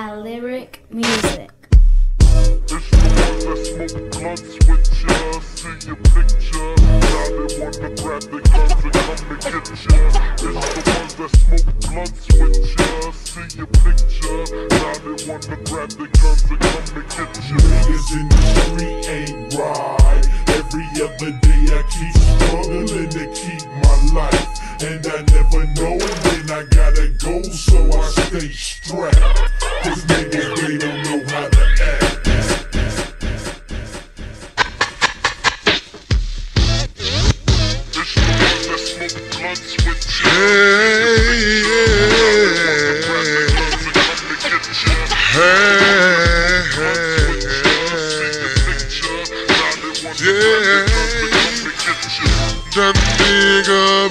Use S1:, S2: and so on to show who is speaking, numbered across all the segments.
S1: by Lyric Music.
S2: It's the ones that smoke blunts with ya, see your picture. Now they wanna grab their guns and come and get ya. It's the ones that smoke blunts with ya, see your picture. Now they wanna grab their guns and come and get ya.
S3: Niggas in the street ain't right. Every other day I keep struggling to keep my life. And I never know when I gotta go, so I stay strapped. Cause niggas, they don't know how to act.
S2: It's that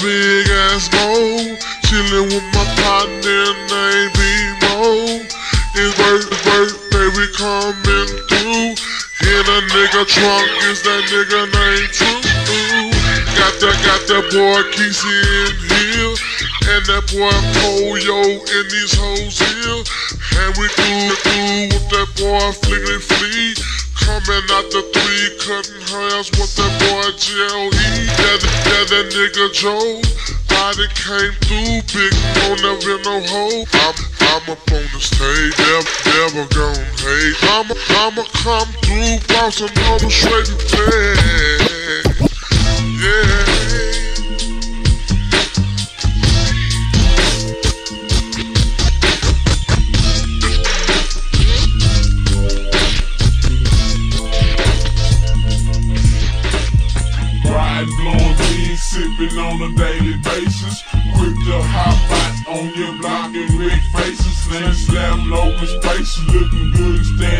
S4: big ass Moe Chillin' with my partner named a nigga trunk is that nigga name True Got that, got that boy Kesey in here And that boy Poyo in these hoes here And we through, through with that boy Fliggly Flea Coming out the three, cutting hairs with that boy J.O.E. Yeah, yeah, that nigga Joe. Done came through, big no never no hoe. I'm, I'm up on the stage, never, never gon' hate. I'ma, I'ma come through, bouncing on the straight to Yeah.
S3: Sipping on a daily basis. Quick to hop out on your block and rig faces. Slam, slam, open spaces, looking good and standing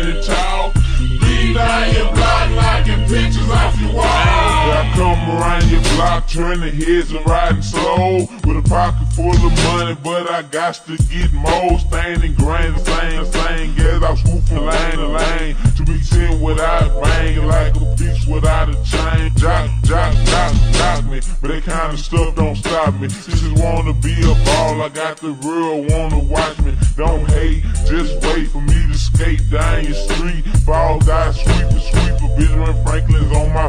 S3: block, turning heads and riding slow. With a pocket full of money, but I got to get more. Standing grand, same, same, as I swoop from lane to lane. To be seen without banging like a bitch without a chain. Jock, jock, jock, jock me. But that kind of stuff don't stop me. Just wanna be a ball, I got the real, wanna watch me. Don't hate, just wait for me to skate down your street. Ball guy, sweeper, sweeper, Benjamin Franklin's on my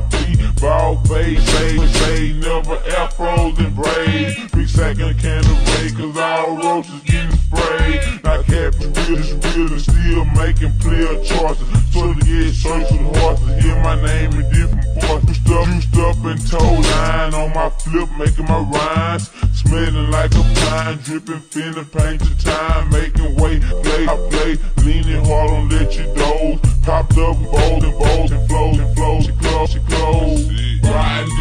S3: fade, fade, fade, never afros and braids. Big sack and a can of raid, cause all roaches getting sprayed. Now cap is real, is real, and still making clear choices. So to get search with horses, hear my name in different voices. Up, juiced up and toe line on my flip, making my rhymes. Smelling like a pine, dripping, finna paint your time, making way, play, I play, leaning hard on let you doze. Popped up, bold and bold, and flows and flows, she close, she close.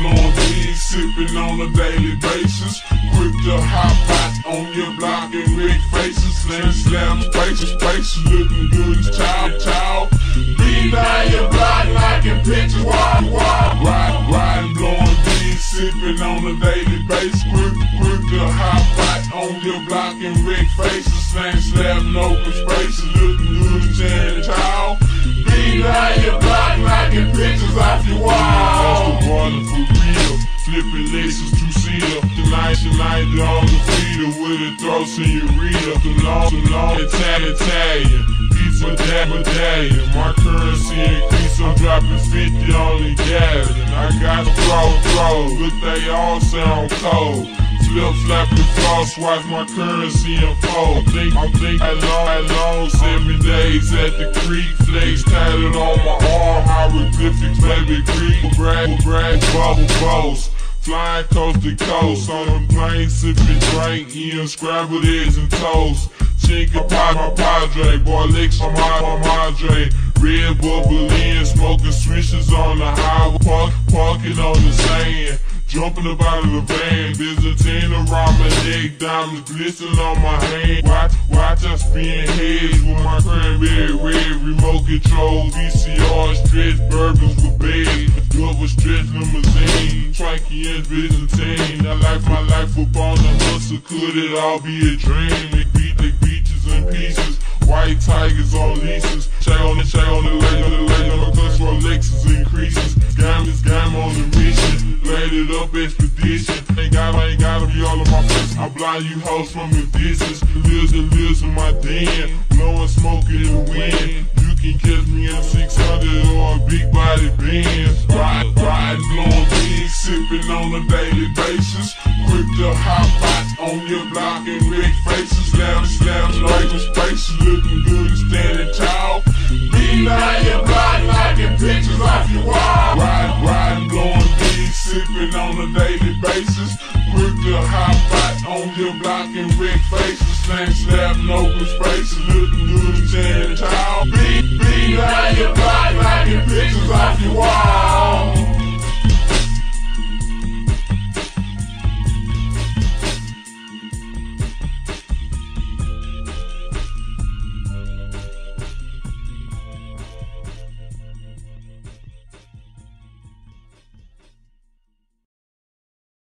S3: Blowing weed, sipping on a daily basis. Quick to hop out on your block and rig faces, slam, slam, spaces, spaces, looking good as child, child. Beat down your block, knocking pictures, wall, wall. Ride, riding, blowing weed, sipping on a daily basis. Quick, quick to hop out on your block and rig faces, slam, slam, open spaces, looking good as child, child. Beat down your block, knocking pictures off your wall. The water for real. Flipping laces to seal. Tonight, tonight, dog the feeder with a throat senorita. Too long, too long, Italian, Italian. Pizza, dad, medallion. My currency increase, I'm dropping 50 on the gallon. I got a throw, throw, but they all sound cold. Flip, flap, flapping, floss, watch my currency unfold. Think, I'm thinking I long, I long, seven days at the creek. Flex tatted on my arm, hieroglyphics, baby creek. Brag, brag, bubble, balls. Flying coast to coast on a plane, sipping drink, eating scrambled eggs and toast. Chinka pie, my padre, boy, licks, I'm high, I'm hydrate. Red Bull, Berlin, smoking switches on the highway, park, parking on the sand. Jumping up out of the van, Byzantine around my neck, diamonds glistening on my hand. Watch, watch I spin heads with my cranberry red remote control. VCR stretch bourbons with beds, double stretch limousine. Tranky and Byzantine, I like my life up on the hustle. Could it all be a dream? It beat the beaches in pieces. White tigers on leases. Check on the check on the all you hoes from your distance. Lives and lives in my den. Blowing smoke in the wind. You can catch me in 600 or a big body Benz. Ride, riding, blowing big, sipping on a daily basis. Quick to hot spots on your block and red faces. Slam, slam, open spaces. Looking good and standing tall. Beating out your block, knocking pictures off your wall. Ride, riding, blowing big, sipping on a daily basis. Quick to hot spots your block and red faces. Slam, slam, open spaces. Looking good and standing tall. Beat, beating